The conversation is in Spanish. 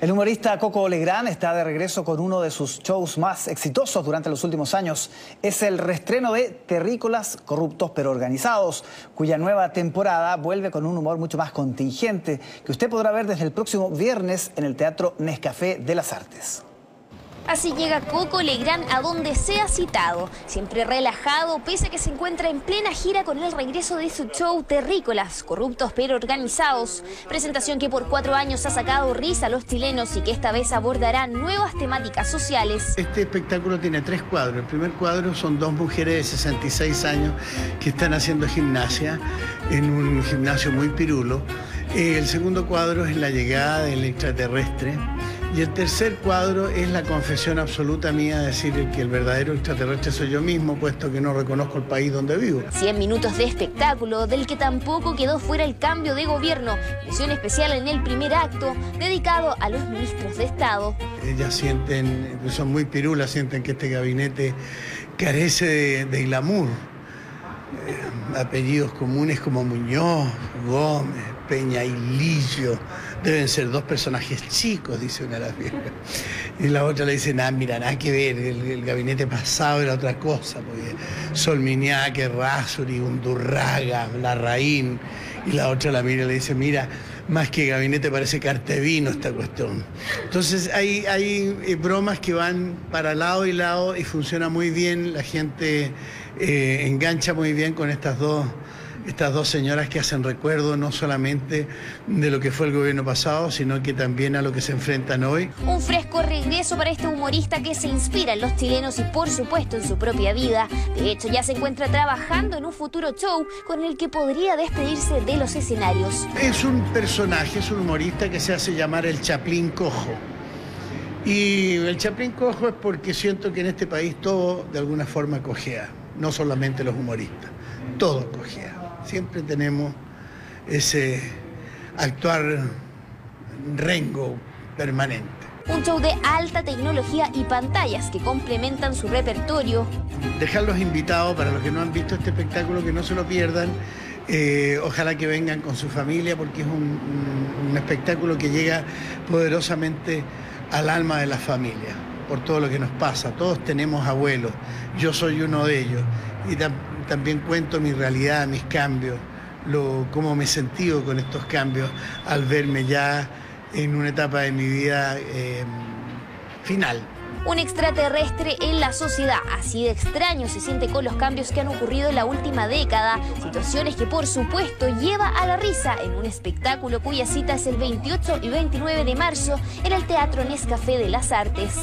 El humorista Coco Legrand está de regreso con uno de sus shows más exitosos durante los últimos años. Es el restreno de Terrícolas Corruptos pero Organizados, cuya nueva temporada vuelve con un humor mucho más contingente, que usted podrá ver desde el próximo viernes en el Teatro Nescafé de las Artes. Así llega Coco Legrand a donde sea citado, siempre relajado, pese a que se encuentra en plena gira con el regreso de su show Terrícolas, corruptos pero organizados. Presentación que por cuatro años ha sacado risa a los chilenos y que esta vez abordará nuevas temáticas sociales. Este espectáculo tiene tres cuadros. El primer cuadro son dos mujeres de 66 años que están haciendo gimnasia en un gimnasio muy pirulo. Eh, el segundo cuadro es la llegada del extraterrestre. Y el tercer cuadro es la confesión absoluta mía de decir que el verdadero extraterrestre soy yo mismo, puesto que no reconozco el país donde vivo. 100 minutos de espectáculo, del que tampoco quedó fuera el cambio de gobierno. Misión especial en el primer acto, dedicado a los ministros de Estado. Ellas sienten, son muy pirulas, sienten que este gabinete carece de, de glamour. Eh, apellidos comunes como Muñoz, Gómez, Peña y Lillo. Deben ser dos personajes chicos, dice una de las viejas. Y la otra le dice, nada, mira, nada que ver, el, gabinete pasado era otra cosa, porque Solminiaque, Rasuri, Undurraga, Larraín. Y la otra la mira y le dice, mira, más que gabinete parece cartevino esta cuestión. Entonces hay, hay eh, bromas que van para lado y lado y funciona muy bien, la gente eh, engancha muy bien con estas dos estas dos señoras que hacen recuerdo no solamente de lo que fue el gobierno pasado, sino que también a lo que se enfrentan hoy. Un fresco regreso para este humorista que se inspira en los chilenos y por supuesto en su propia vida. De hecho, ya se encuentra trabajando en un futuro show con el que podría despedirse de los escenarios. Es un personaje, es un humorista que se hace llamar el Chaplín Cojo. Y el Chaplín Cojo es porque siento que en este país todo de alguna forma cojea, no solamente los humoristas, todo cojea siempre tenemos ese actuar rengo permanente. Un show de alta tecnología y pantallas que complementan su repertorio. Dejarlos invitados para los que no han visto este espectáculo, que no se lo pierdan. Eh, ojalá que vengan con su familia porque es un, espectáculo que llega poderosamente al alma de la familia por todo lo que nos pasa. Todos tenemos abuelos, yo soy uno de ellos. Y también cuento mi realidad, mis cambios, lo, cómo me he sentido con estos cambios al verme ya en una etapa de mi vida eh, final. Un extraterrestre en la sociedad, así de extraño se siente con los cambios que han ocurrido en la última década, situaciones que por supuesto lleva a la risa en un espectáculo cuya cita es el 28 y 29 de marzo en el Teatro Nescafé de las Artes.